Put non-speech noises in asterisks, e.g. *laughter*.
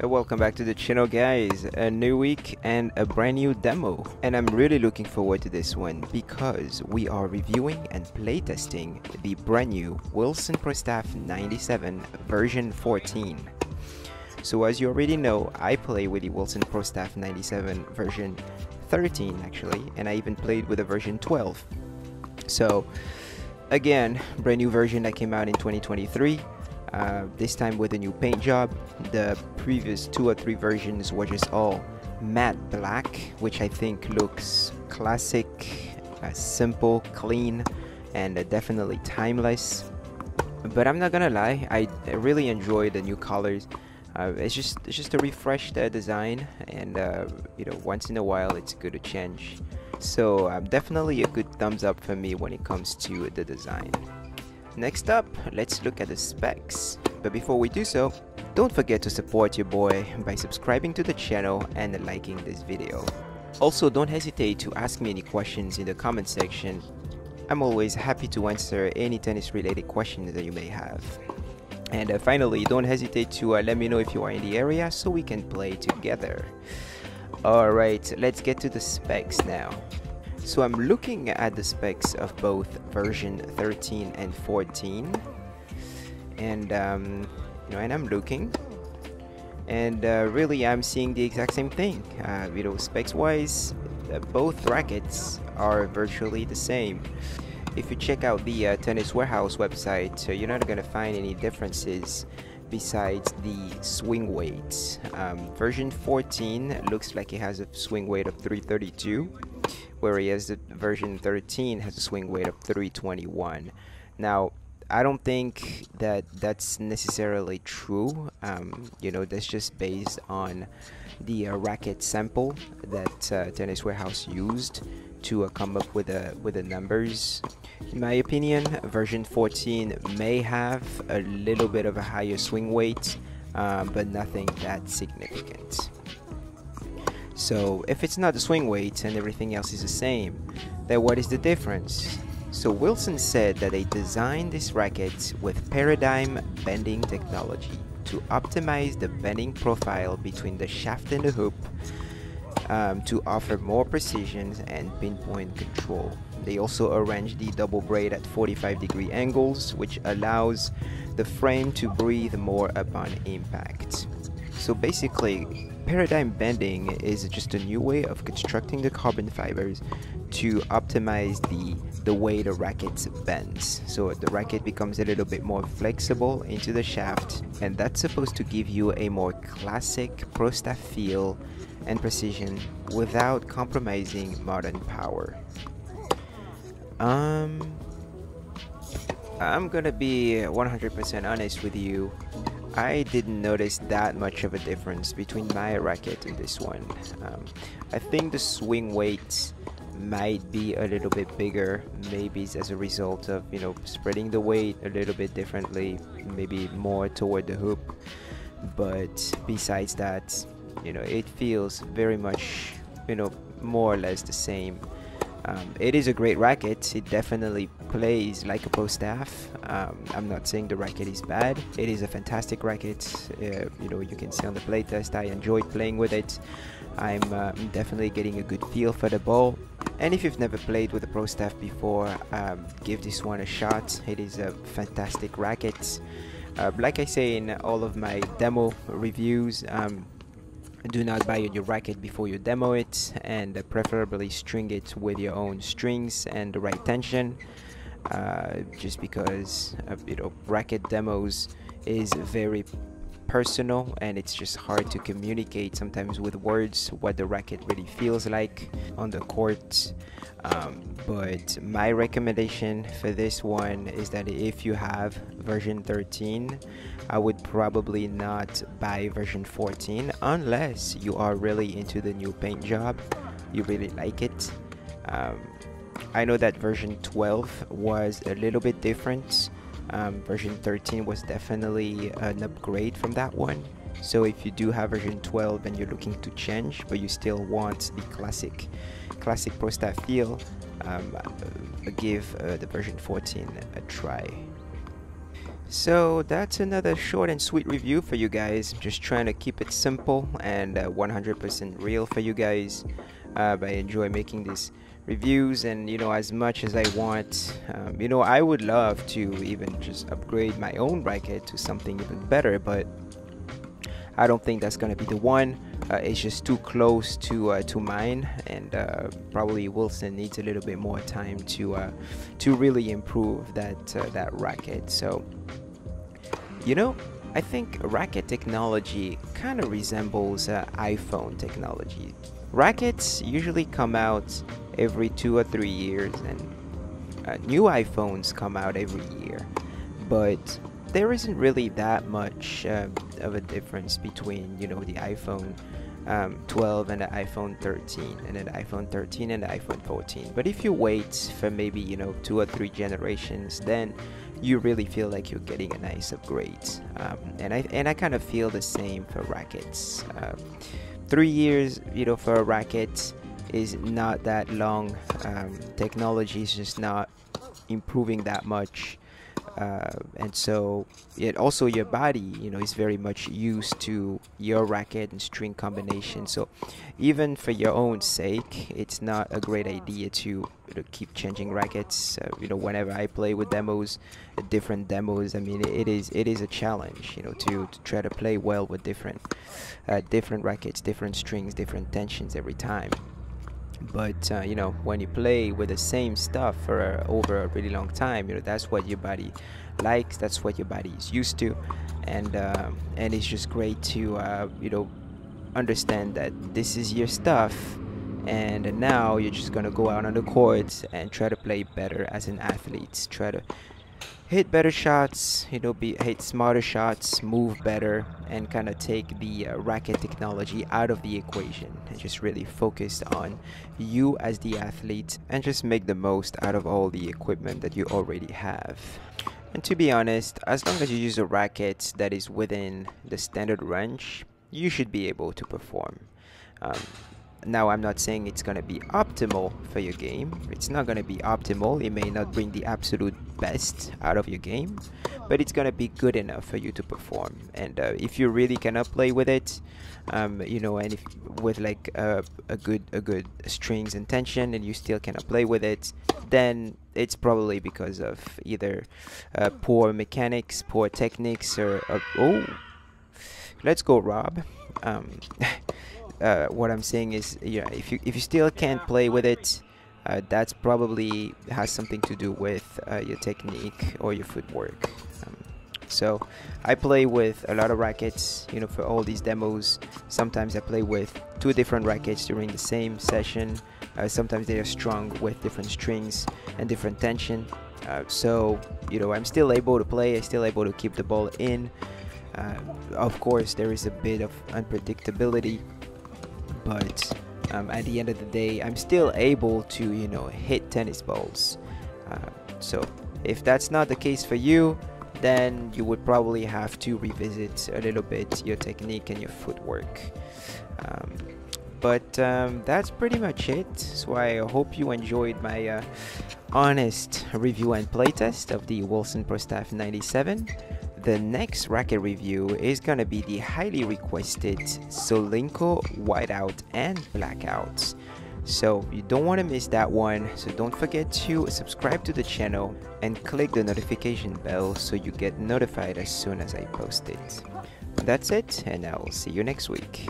Welcome back to the channel guys, a new week and a brand new demo and I'm really looking forward to this one because we are reviewing and playtesting the brand new Wilson ProStaff 97 version 14. So as you already know, I play with the Wilson ProStaff 97 version 13 actually and I even played with a version 12. So again, brand new version that came out in 2023 uh, this time with a new paint job. The previous two or three versions were just all matte black, which I think looks classic, uh, simple, clean, and uh, definitely timeless. But I'm not gonna lie, I really enjoy the new colors. Uh, it's just it's just to refresh the design, and uh, you know once in a while it's good to change. So um, definitely a good thumbs up for me when it comes to the design. Next up, let's look at the specs. But before we do so, don't forget to support your boy by subscribing to the channel and liking this video. Also, don't hesitate to ask me any questions in the comment section. I'm always happy to answer any tennis related questions that you may have. And uh, finally, don't hesitate to uh, let me know if you are in the area so we can play together. Alright, let's get to the specs now. So I'm looking at the specs of both version 13 and 14 and um, you know and I'm looking. And uh, really I'm seeing the exact same thing. Uh, you know specs wise uh, both rackets are virtually the same. If you check out the uh, tennis warehouse website uh, you're not gonna find any differences besides the swing weight um, version 14 looks like it has a swing weight of 332 whereas the version 13 has a swing weight of 321 now I don't think that that's necessarily true. Um, you know, that's just based on the uh, racket sample that uh, Tennis Warehouse used to uh, come up with the with the numbers. In my opinion, version 14 may have a little bit of a higher swing weight, um, but nothing that significant. So if it's not the swing weight and everything else is the same, then what is the difference? So Wilson said that they designed this racket with paradigm bending technology to optimize the bending profile between the shaft and the hoop um, to offer more precision and pinpoint control. They also arranged the double braid at 45 degree angles which allows the frame to breathe more upon impact. So basically, paradigm bending is just a new way of constructing the carbon fibers to optimize the the way the racket bends. So the racket becomes a little bit more flexible into the shaft and that's supposed to give you a more classic pro staff feel and precision without compromising modern power. Um I'm gonna be 100% honest with you I didn't notice that much of a difference between my racket and this one. Um, I think the swing weight might be a little bit bigger maybe as a result of you know spreading the weight a little bit differently maybe more toward the hoop but besides that you know it feels very much you know more or less the same um, it is a great racket. It definitely plays like a pro staff. Um, I'm not saying the racket is bad. It is a fantastic racket. Uh, you know you can see on the playtest. I enjoyed playing with it. I'm uh, definitely getting a good feel for the ball. And if you've never played with a pro staff before um, give this one a shot. It is a fantastic racket. Uh, like I say in all of my demo reviews um, do not buy your racket before you demo it and preferably string it with your own strings and the right tension uh, just because uh, you know racket demos is very personal and it's just hard to communicate sometimes with words what the racket really feels like on the court. Um, but my recommendation for this one is that if you have version 13 I would probably not buy version 14 unless you are really into the new paint job. You really like it. Um, I know that version 12 was a little bit different um, version 13 was definitely an upgrade from that one so if you do have version 12 and you're looking to change but you still want the classic classic pro staff feel um, uh, give uh, the version 14 a try So that's another short and sweet review for you guys. Just trying to keep it simple and 100% uh, real for you guys. Uh, I enjoy making these reviews and you know as much as I want. Um, you know I would love to even just upgrade my own racket to something even better, but I don't think that's gonna be the one. Uh, it's just too close to uh, to mine, and uh, probably Wilson needs a little bit more time to uh, to really improve that uh, that racket. So you know, I think racket technology kind of resembles uh, iPhone technology. Rackets usually come out every two or three years, and uh, new iPhones come out every year. But there isn't really that much uh, of a difference between, you know, the iPhone um, 12 and the iPhone 13 and then the iPhone 13 and the iPhone 14 but if you wait for maybe you know two or three generations then you really feel like you're getting a nice upgrade. Um, and I and I kind of feel the same for rackets. Uh, three years you know for a racket is not that long. Um, technology is just not improving that much uh, and so it also your body you know is very much used to your racket and string combination. So even for your own sake it's not a great idea to you know, keep changing rackets. Uh, you know whenever i play with demos different demos i mean it, it is it is a challenge you know to, to try to play well with different uh, different rackets different strings different tensions every time but uh, you know when you play with the same stuff for uh, over a really long time you know that's what your body likes that's what your body is used to. And uh, and it's just great to uh, you know understand that this is your stuff and now you're just gonna go out on the courts and try to play better as an athlete try to hit better shots, you know, be hit smarter shots, move better, and kind of take the uh, racket technology out of the equation and just really focus on you as the athlete and just make the most out of all the equipment that you already have. And to be honest, as long as you use a racket that is within the standard range, you should be able to perform. Um, now I'm not saying it's gonna be optimal for your game. It's not gonna be optimal. It may not bring the absolute best out of your game but it's gonna be good enough for you to perform. And uh, if you really cannot play with it um, you know and if with like a, good a good strings and tension and you still cannot play with it then it's probably because of either uh, poor mechanics poor techniques or oh let's go Rob. Um, *laughs* uh, what I'm saying is, yeah, if you if you still can't play with it, uh, that's probably has something to do with uh, your technique or your footwork. Um, so I play with a lot of rackets, you know, for all these demos. Sometimes I play with two different rackets during the same session. Uh, sometimes they are strung with different strings and different tension. Uh, so you know, I'm still able to play. I'm still able to keep the ball in. Uh, of course, there is a bit of unpredictability but um, at the end of the day I'm still able to you know hit tennis balls. Uh, so if that's not the case for you then you would probably have to revisit a little bit your technique and your footwork. Um, but um, that's pretty much it. So I hope you enjoyed my uh, honest review and playtest of the Wilson Pro Staff 97 the next racket review is gonna be the highly requested Solinco Whiteout and Blackouts. So you don't want to miss that one, so don't forget to subscribe to the channel and click the notification bell so you get notified as soon as I post it. That's it, and I'll see you next week.